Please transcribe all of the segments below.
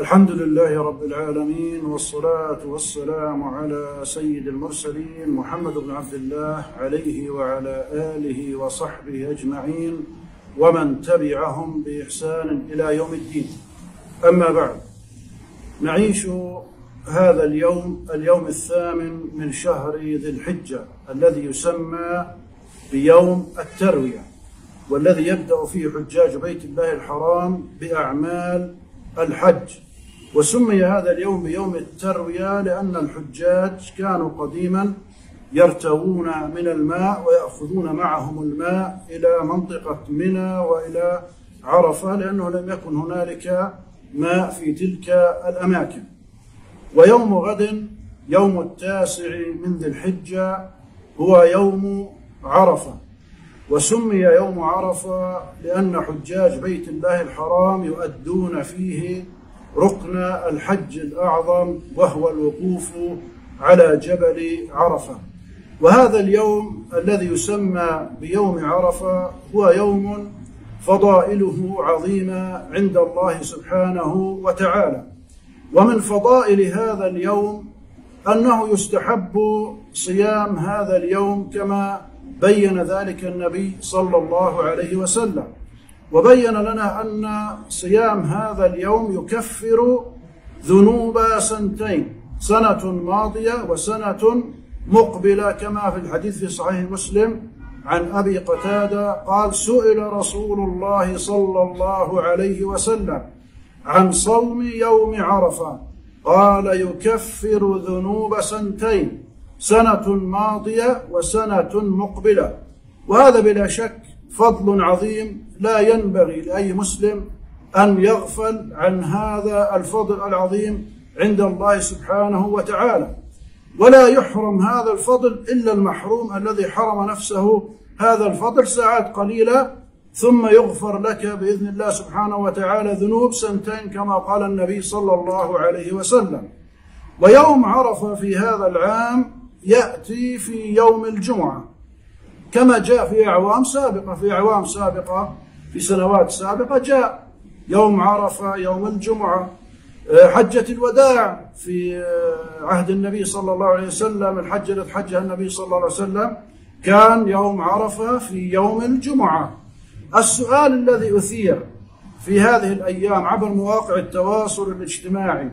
الحمد لله رب العالمين والصلاة والسلام على سيد المرسلين محمد بن عبد الله عليه وعلى آله وصحبه أجمعين ومن تبعهم بإحسان إلى يوم الدين. أما بعد نعيش هذا اليوم اليوم الثامن من شهر ذي الحجة الذي يسمى بيوم التروية والذي يبدأ فيه حجاج بيت الله الحرام بأعمال الحج. وسمي هذا اليوم بيوم التروية لأن الحجاج كانوا قديما يرتوون من الماء ويأخذون معهم الماء إلى منطقة منى وإلى عرفة لأنه لم يكن هنالك ماء في تلك الأماكن. ويوم غد يوم التاسع من ذي الحجة هو يوم عرفة. وسمي يوم عرفة لأن حجاج بيت الله الحرام يؤدون فيه ركن الحج الأعظم وهو الوقوف على جبل عرفة. وهذا اليوم الذي يسمى بيوم عرفة هو يوم فضائله عظيمة عند الله سبحانه وتعالى. ومن فضائل هذا اليوم أنه يستحب صيام هذا اليوم كما بين ذلك النبي صلى الله عليه وسلم. وبين لنا أن صيام هذا اليوم يكفر ذنوب سنتين سنة ماضية وسنة مقبلة كما في الحديث في صحيح مسلم عن أبي قتادة قال سئل رسول الله صلى الله عليه وسلم عن صوم يوم عرفة قال يكفر ذنوب سنتين سنة ماضية وسنة مقبلة. وهذا بلا شك فضل عظيم لا ينبغي لأي مسلم أن يغفل عن هذا الفضل العظيم عند الله سبحانه وتعالى. ولا يحرم هذا الفضل إلا المحروم الذي حرم نفسه هذا الفضل ساعات قليلة ثم يغفر لك بإذن الله سبحانه وتعالى ذنوب سنتين كما قال النبي صلى الله عليه وسلم. ويوم عرفة في هذا العام يأتي في يوم الجمعة. كما جاء في أعوام سابقة في أعوام سابقة في سنوات سابقة جاء يوم عرفة يوم الجمعة حجة الوداع في عهد النبي صلى الله عليه وسلم الحج الذي حجها النبي صلى الله عليه وسلم كان يوم عرفة في يوم الجمعة. السؤال الذي أثير في هذه الأيام عبر مواقع التواصل الاجتماعي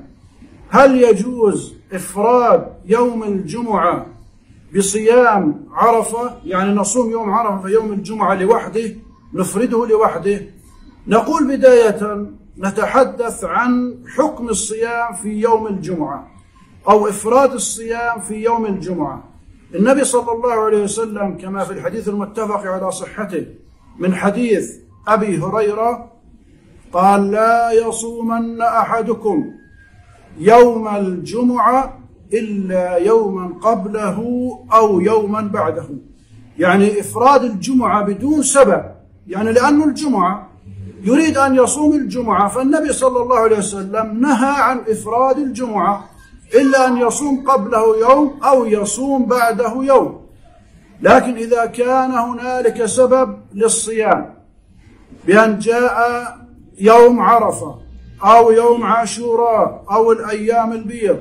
هل يجوز إفراد يوم الجمعة بصيام عرفة يعني نصوم يوم عرفة في يوم الجمعة لوحده نفرده لوحده. نقول بداية نتحدث عن حكم الصيام في يوم الجمعة أو إفراد الصيام في يوم الجمعة. النبي صلى الله عليه وسلم كما في الحديث المتفق على صحته من حديث أبي هريرة قال لا يصومن أحدكم يوم الجمعة إلا يوما قبله أو يوما بعده. يعني إفراد الجمعة بدون سبب. يعني لأنه الجمعة يريد أن يصوم الجمعة فالنبي صلى الله عليه وسلم نهى عن إفراد الجمعة إلا أن يصوم قبله يوم أو يصوم بعده يوم. لكن إذا كان هنالك سبب للصيام بأن جاء يوم عرفة أو يوم عاشوراء أو الأيام البيض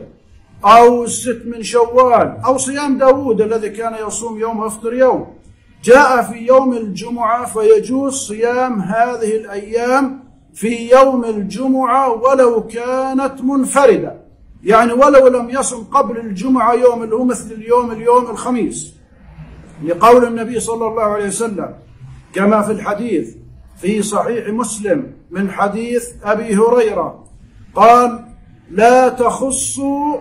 أو الست من شوال أو صيام داود الذي كان يصوم يوم ويفطر يوم. جاء في يوم الجمعة فيجوز صيام هذه الأيام في يوم الجمعة ولو كانت منفردة. يعني ولو لم يصم قبل الجمعة يوم اللي هو مثل اليوم اليوم الخميس. لقول النبي صلى الله عليه وسلم كما في الحديث في صحيح مسلم من حديث أبي هريرة قال لا تخصوا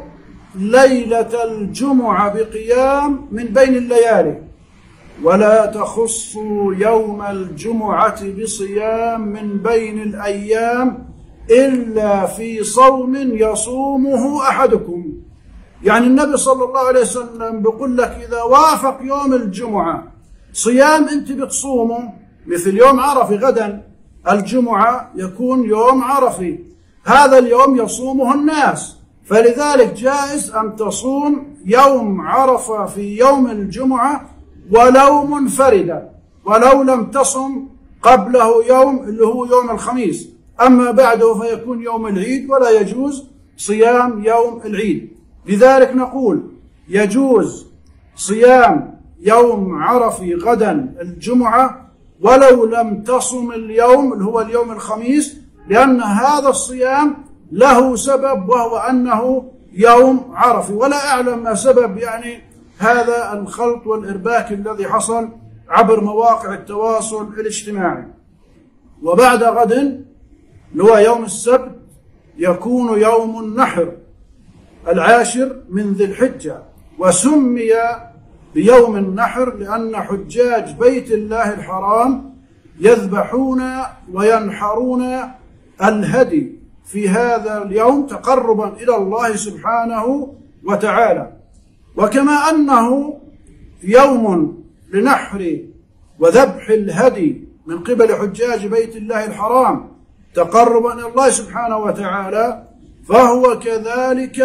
ليلة الجمعة بقيام من بين الليالي. ولا تخصوا يوم الجمعة بصيام من بين الأيام إلا في صوم يصومه أحدكم. يعني النبي صلى الله عليه وسلم بيقول لك إذا وافق يوم الجمعة صيام أنت بتصومه مثل يوم عرفي غدا الجمعة يكون يوم عرفي هذا اليوم يصومه الناس. فلذلك جائز أن تصوم يوم عرفة في يوم الجمعة ولو منفردا ولو لم تصم قبله يوم اللي هو يوم الخميس. أما بعده فيكون يوم العيد ولا يجوز صيام يوم العيد. لذلك نقول يجوز صيام يوم عرفي غدا الجمعة ولو لم تصم اليوم اللي هو اليوم الخميس لأن هذا الصيام له سبب وهو أنه يوم عرفي ولا أعلم ما سبب يعني هذا الخلط والإرباك الذي حصل عبر مواقع التواصل الاجتماعي. وبعد غد اللي هو يوم السبت يكون يوم النحر العاشر من ذي الحجة. وسمي بيوم النحر لأن حجاج بيت الله الحرام يذبحون وينحرون الهدي. في هذا اليوم تقربا إلى الله سبحانه وتعالى. وكما أنه يوم لنحر وذبح الهدي من قبل حجاج بيت الله الحرام تقربا إلى الله سبحانه وتعالى فهو كذلك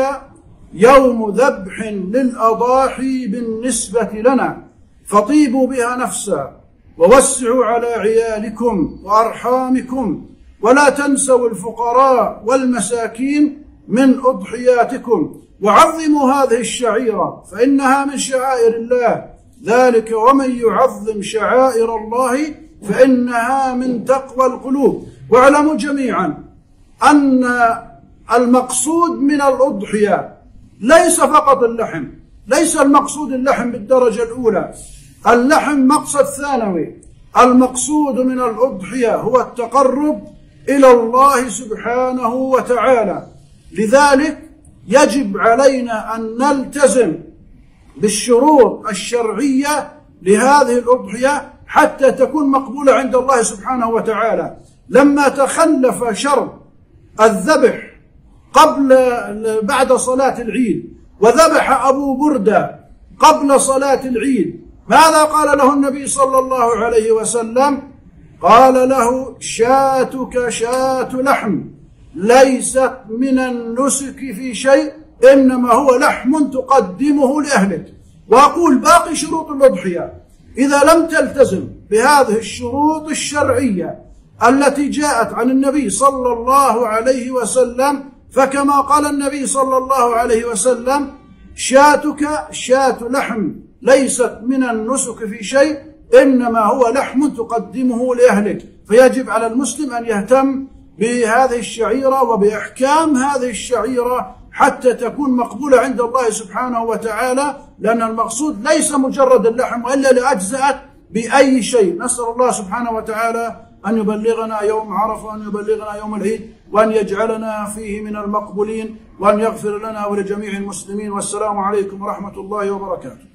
يوم ذبح للأضاحي بالنسبة لنا. فطيبوا بها نفسا ووسعوا على عيالكم وأرحامكم ولا تنسوا الفقراء والمساكين من أضحياتكم. وعظموا هذه الشعيرة فإنها من شعائر الله. ذلك ومن يعظم شعائر الله فإنها من تقوى القلوب. واعلموا جميعا أن المقصود من الأضحية ليس فقط اللحم ليس المقصود اللحم بالدرجة الأولى. اللحم مقصد ثانوي المقصود من الأضحية هو التقرب إلى الله سبحانه وتعالى. لذلك يجب علينا أن نلتزم بالشروط الشرعية لهذه الأضحية حتى تكون مقبولة عند الله سبحانه وتعالى. لما تخلف شرط الذبح قبل بعد صلاة العيد وذبح أبو برده قبل صلاة العيد ماذا قال له النبي صلى الله عليه وسلم؟ قال له شاتك شاة لحم ليست من النسك في شيء إنما هو لحم تقدمه لأهلك. وأقول باقي شروط الأضحية. إذا لم تلتزم بهذه الشروط الشرعية التي جاءت عن النبي صلى الله عليه وسلم فكما قال النبي صلى الله عليه وسلم شاتك شاة لحم ليست من النسك في شيء إنما هو لحم تقدمه لأهلك. فيجب على المسلم أن يهتم بهذه الشعيرة وبإحكام هذه الشعيرة حتى تكون مقبولة عند الله سبحانه وتعالى لأن المقصود ليس مجرد اللحم وإلا لأجزأت بأي شيء. نسأل الله سبحانه وتعالى أن يبلغنا يوم عرفة وأن يبلغنا يوم العيد وأن يجعلنا فيه من المقبولين وأن يغفر لنا ولجميع المسلمين. والسلام عليكم ورحمة الله وبركاته.